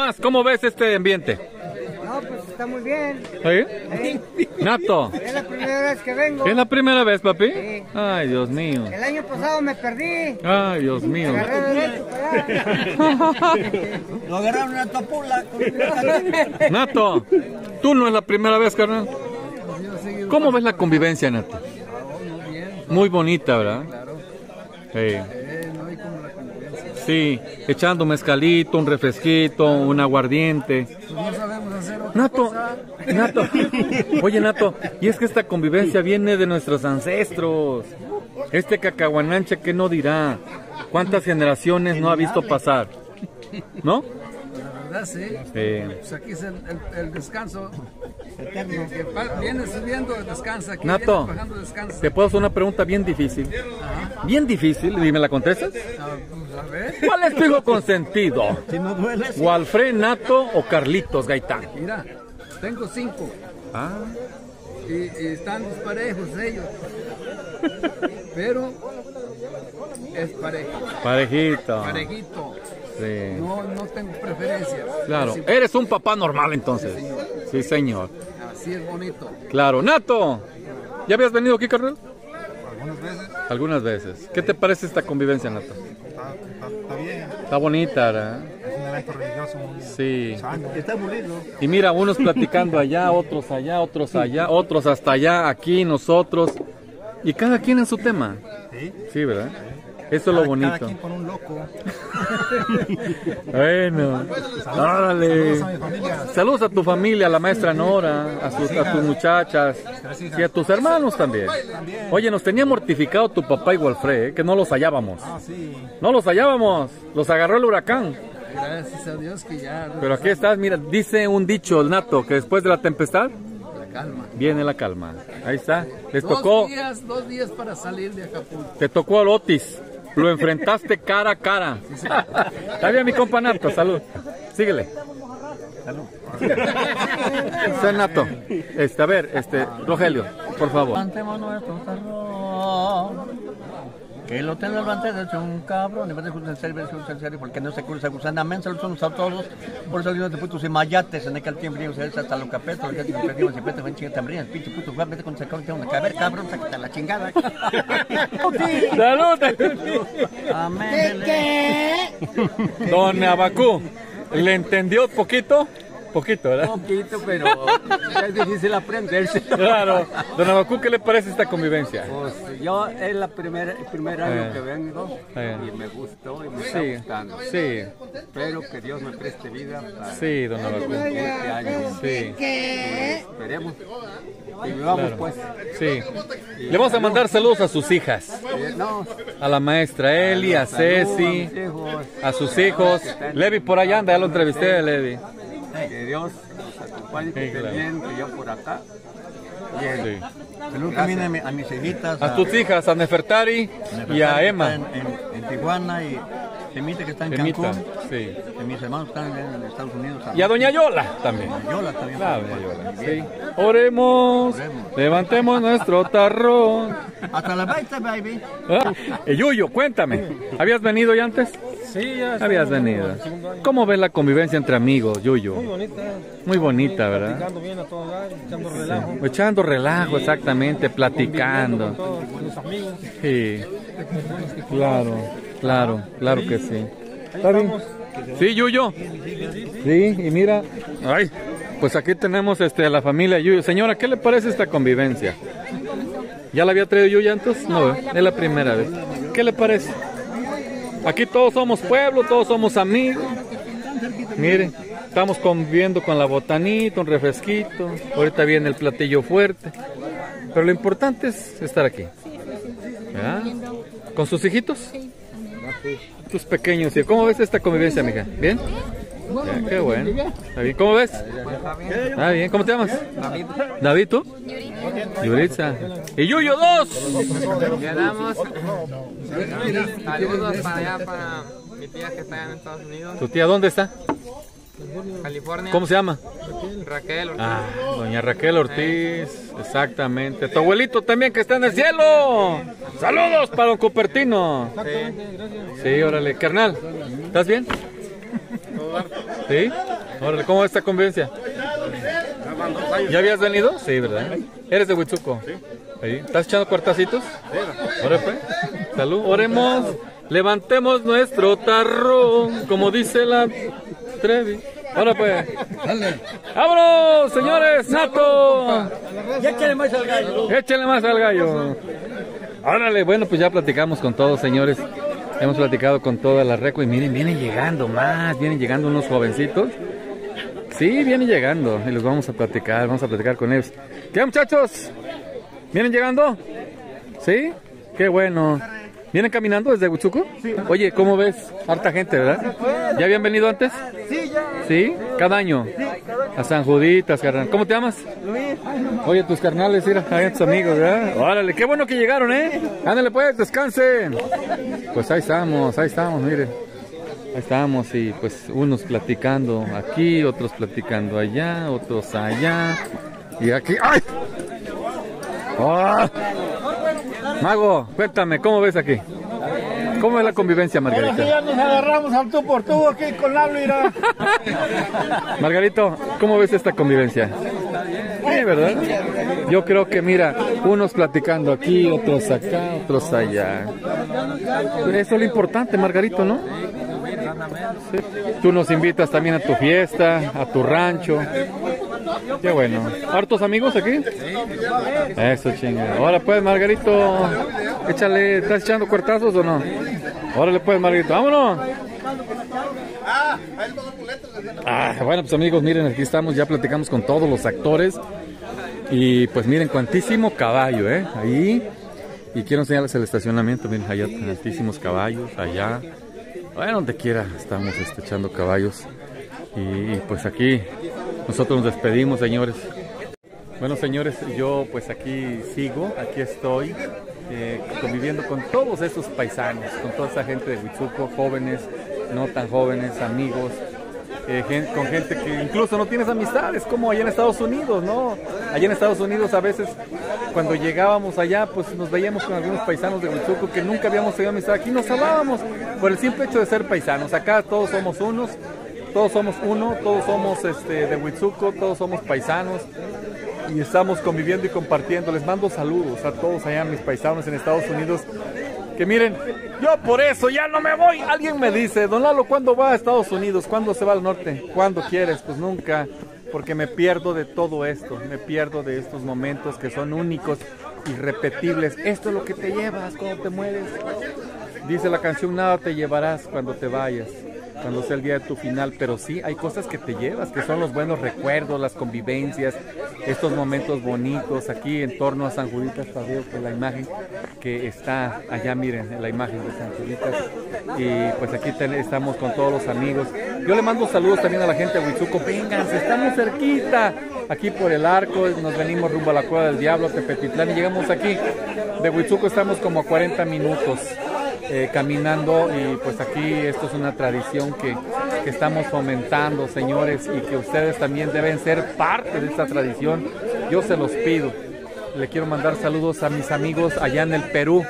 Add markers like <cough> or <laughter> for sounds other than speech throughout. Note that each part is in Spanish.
Tomás, ¿cómo ves este ambiente? No, pues está muy bien. ¿Sí? Nato, Es la primera vez que vengo. ¿es la primera vez, papi? Sí. Ay, Dios mío. El año pasado me perdí. Ay, Dios mío. Lo agarraron una topula <laughs> Nato, tú no es la primera vez, carnal. ¿Cómo ves la convivencia, Nato? Muy bonita, ¿verdad? Sí. Sí, echando mezcalito, un refresquito, un aguardiente. Nato, Nato, <laughs> oye Nato, y es que esta convivencia viene de nuestros ancestros. Este cacahuananche, ¿qué no dirá? ¿Cuántas generaciones no ha visto pasar? ¿No? ¿Verdad? Sí. Sí. Pues aquí es el, el- el descanso. Que, que viene subiendo, descansa. Aquí Nato, viene bajando, descansa. te puedo hacer una pregunta bien difícil. Bien difícil, y me la contestas. Ah. ¿Cuál es tu hijo consentido? Si no duele, ¿Walfred Nato o Carlitos Gaitán? Mira, tengo cinco. Ah, Y, y están disparejos ellos. Pero es parejo. parejito. Parejito. Sí. No, no tengo preferencias. Claro, eres un papá normal entonces. Sí, señor. así es bonito. Claro, Nato. ¿Ya habías venido aquí, carnal? Algunas veces. Algunas veces. ¿Qué te parece esta convivencia, Nato? Está, está- está bien, Está bonita, ¿verdad? es un evento religioso muy Sí. sano. está bonito. Y mira, unos platicando allá, otros allá, otros allá, otros hasta allá, aquí, nosotros. Y cada quien en su tema. ¿sí? Sí, ¿verdad? Eso es lo Cada- Cada bonito. quien con un loco. Bueno, órale. Saludos a mi familia. Saludos a tu familia, a la maestra Nora, a, sus- a tus muchachas y a tus hermanos también. Oye, nos tenía mortificado tu papá y Walfred, ¿eh? que no los hallábamos. Ah, sí. No los hallábamos, los agarró el huracán. Gracias a Dios que ya Pero aquí estás, mira, dice un dicho, el nato, que después de la tempestad calma. viene la calma. Ahí está. Les Dos tocó, días, dos días para salir de Acapulco. te tocó al Otis. Lo enfrentaste cara a cara. Está bien, mi compa Nato, salud. Síguele. Salud. Nato. Este, a ver, este, Rogelio, por favor. Que lo tenga delante de un cabrón, en vez de justo en serio, en serio, porque no se cruza gusana mensa, lo somos a todos, por eso dios de putos y mayates, en aquel tiempo, se hasta lo capeto, lo que digo, que digo, siempre te ven chingar también, pinche puto, Juan, vete con sacón, tengo una caber, cabrón, sácate la chingada. Salud. Amén. Don Abacú, ¿le entendió poquito? Poquito, ¿verdad? poquito, pero es difícil aprenderse. Claro. Don Abacú, ¿qué le parece esta convivencia? Pues yo es la primera, el primer año Eh. que vengo Eh. y me gustó y me Sí, está gustando. sí, Espero que Dios me preste vida para sí, don Abacú. este año. Sí, Esperemos. Y vivamos Claro. pues. sí. Le vamos a mandar saludos a sus hijas. Eh, no, A la maestra Eli, a Ceci, a sus hijos. Levi por allá anda, ya lo entrevisté, Levi. Que Dios nos acompañe, que Sí, esté claro. bien, que yo por acá. Bien. Sí. Saludos también a, mi- a mis hijitas. A tus hijas, a Nefertari y a Emma. En, en- en Tijuana y Temita que está en Emita, Cancún. sí. Y mis hermanos están en Estados Unidos. Y a Doña Yola también. Yola también. Claro, Doña Yola. Sí. Oremos, levantemos nuestro tarrón. Hasta la vista, baby. Ah, Yuyo, cuéntame, ¿habías venido ya antes? Sí, ya Habías venido. ¿Cómo ves la convivencia entre amigos, Yuyo? Muy bonita. Muy bonita, ¿verdad? Platicando bien a todos lados, echando relajo. Echando relajo, exactamente, platicando. Todos los amigos. Sí, claro, claro, claro que sí. ¿Está bien? Sí, Yuyo. Sí, y mira, ay, pues aquí tenemos este, a la familia Yuyo. Señora, ¿qué le parece esta convivencia? ¿Ya la había traído Yuyo antes? No, es la primera vez. ¿Qué le parece? Aquí todos somos pueblo, todos somos amigos. Miren, estamos conviviendo con la botanita, un refresquito. Ahorita viene el platillo fuerte. Pero lo importante es estar aquí. ¿Verdad? ¿Con sus hijitos? Tus pequeños. ¿Y ¿Cómo ves esta convivencia, amiga? ¿Bien? Ya, qué bueno. ¿Está bien? ¿Cómo ves? Ah, bien. ¿Cómo te llamas? David. ¿David tú? Yuritza. Y Yuyo dos. Quedamos. Saludos para allá, para mi tía que está allá en Estados Unidos, ¿Tu tía dónde está? California. ¿Cómo se llama? Raquel. Ortiz. Ah, doña Raquel Ortiz, exactamente. Tu abuelito también que está en el cielo. Saludos para don Cupertino. Sí, órale. Carnal, ¿estás bien? ¿Sí? Órale, ¿cómo va esta convivencia? ¿Ya habías venido? Sí, ¿verdad? ¿Eres de Huitzuco? Sí. ¿Estás echando cuartacitos? Sí. Órale, pues. Salud. Oremos. Levantemos nuestro tarro, como dice la Trevi. Ahora pues. ¡Vámonos, señores! ¡Nato! Échale más al gallo. Échale más al gallo. Órale, bueno, pues ya platicamos con todos, señores. Hemos platicado con toda la reco y miren, vienen llegando más, vienen llegando unos jovencitos. Sí, vienen llegando y los vamos a platicar, vamos a platicar con ellos. ¿Qué muchachos? ¿Vienen llegando? ¿Sí? Qué bueno. ¿Vienen caminando desde Huichuco? Sí. Oye, ¿cómo ves? Harta gente, ¿verdad? ¿Ya habían venido antes? Sí, ya. ¿Sí? ¿Cada año? A San Juditas, carnal. ¿Cómo te llamas? Luis. Oye, tus carnales, mira, ahí tus amigos, ¿verdad? Órale, qué bueno que llegaron, ¿eh? Ándale pues, descansen. Pues ahí estamos, ahí estamos, miren. Ahí estamos y pues unos platicando aquí, otros platicando allá, otros allá. Y aquí, ¡ay! ¡Ah! Mago, cuéntame, ¿cómo ves aquí? ¿Cómo es la convivencia, Ahora sí Margarita? ya nos agarramos al tú por tú aquí con Lalo. <laughs> Margarito, ¿cómo ves esta convivencia? Sí, ¿verdad? Yo creo que, mira, unos platicando aquí, otros acá, otros allá. Eso es lo importante, Margarito, ¿no? Sí. Tú nos invitas también a tu fiesta, a tu rancho. Qué bueno. ¿Hartos amigos aquí? Eso, chinga. Ahora pues, Margarito, échale, ¿estás echando cuartazos o no? Órale pues, Margarito, vámonos. Ah, bueno, pues amigos, miren, aquí estamos, ya platicamos con todos los actores. Y pues miren, cuantísimo caballo, ¿eh? Ahí. Y quiero enseñarles el estacionamiento, miren, allá tantísimos caballos, allá. Bueno, donde quiera estamos este, echando caballos. Y pues aquí nosotros nos despedimos, señores. Bueno, señores, yo pues aquí sigo, aquí estoy, eh, conviviendo con todos esos paisanos, con toda esa gente de Huizuco, jóvenes, no tan jóvenes, amigos, eh, con gente que incluso no tienes amistades, como allá en Estados Unidos, ¿no? Allá en Estados Unidos a veces cuando llegábamos allá, pues nos veíamos con algunos paisanos de Huizuco que nunca habíamos tenido amistad. Aquí nos hablábamos por el simple hecho de ser paisanos. Acá todos somos unos, todos somos uno, todos somos este, de Huizuco, todos somos paisanos y estamos conviviendo y compartiendo. Les mando saludos a todos allá mis paisanos en Estados Unidos. Que miren, yo por eso ya no me voy. Alguien me dice, Don Lalo, ¿cuándo va a Estados Unidos? ¿Cuándo se va al norte? ¿Cuándo quieres? Pues nunca, porque me pierdo de todo esto. Me pierdo de estos momentos que son únicos, irrepetibles. Esto es lo que te llevas cuando te mueres. Dice la canción, nada te llevarás cuando te vayas, cuando sea el día de tu final, pero sí hay cosas que te llevas, que son los buenos recuerdos, las convivencias, estos momentos bonitos aquí en torno a San Juditas Tadeo, que la imagen que está allá, miren, la imagen de San Juditas. Y pues aquí estamos con todos los amigos. Yo le mando saludos también a la gente de Huizuco, vénganse, estamos cerquita, aquí por el arco, nos venimos rumbo a la Cueva del Diablo, Tepetitlán, y llegamos aquí. De Huizuco estamos como a 40 minutos eh, caminando y pues aquí esto es una tradición que, que estamos fomentando, señores, y que ustedes también deben ser parte de esta tradición. Yo se los pido. Le quiero mandar saludos a mis amigos allá en el Perú.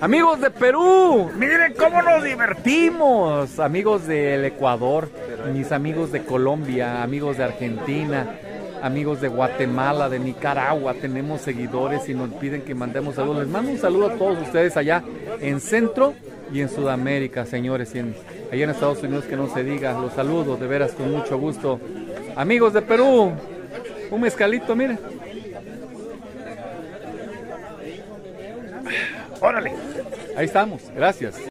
Amigos de Perú, miren cómo nos divertimos. Amigos del Ecuador, mis amigos de Colombia, amigos de Argentina, amigos de Guatemala, de Nicaragua, tenemos seguidores y nos piden que mandemos saludos. Les mando un saludo a todos ustedes allá en Centro y en Sudamérica, señores, y en, allá en Estados Unidos que no se diga. Los saludo de veras con mucho gusto. Amigos de Perú, un mezcalito, miren. Órale. Ahí estamos, gracias.